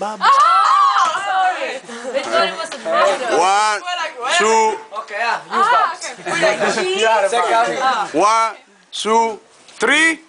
Bob. Oh, sorry. They thought it was a brother. One, two, Okay, yeah, you Ah, Babs. okay. With like cheese. One, two, three.